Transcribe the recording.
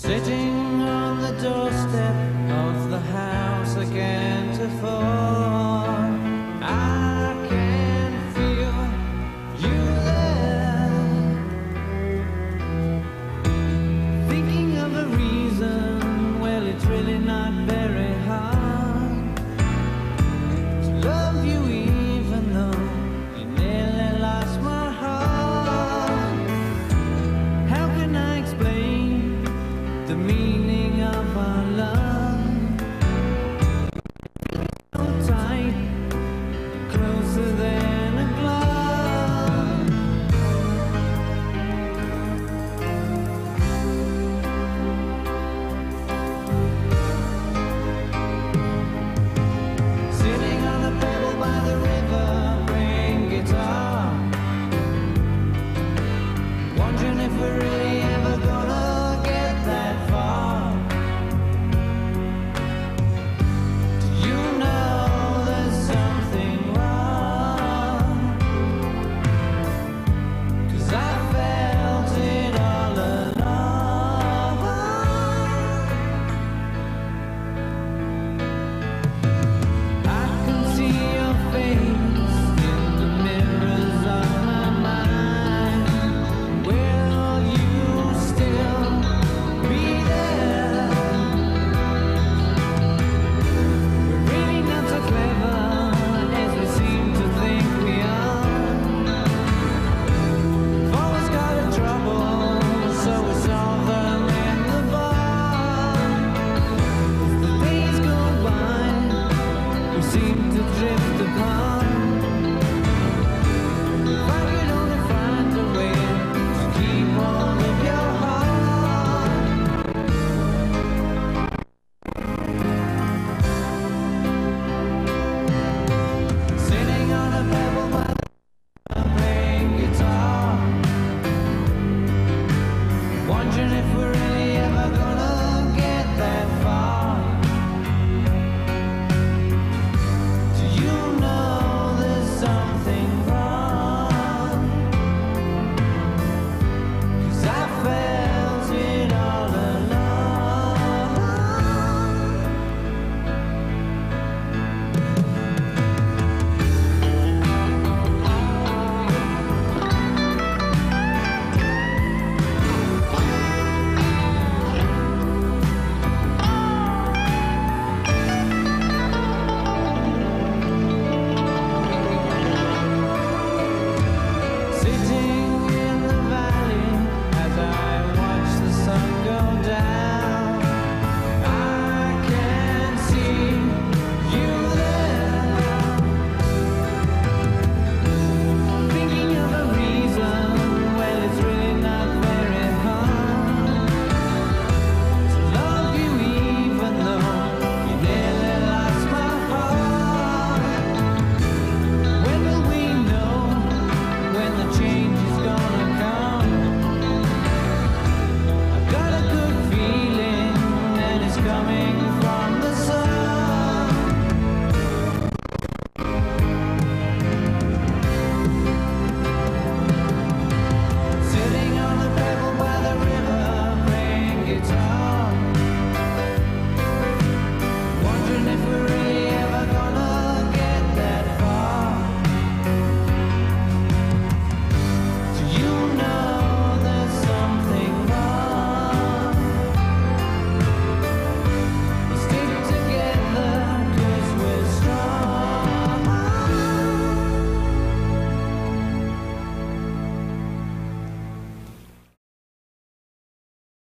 Sitting on the doorstep of the house again to fall. Wondering if we're really ever gonna get that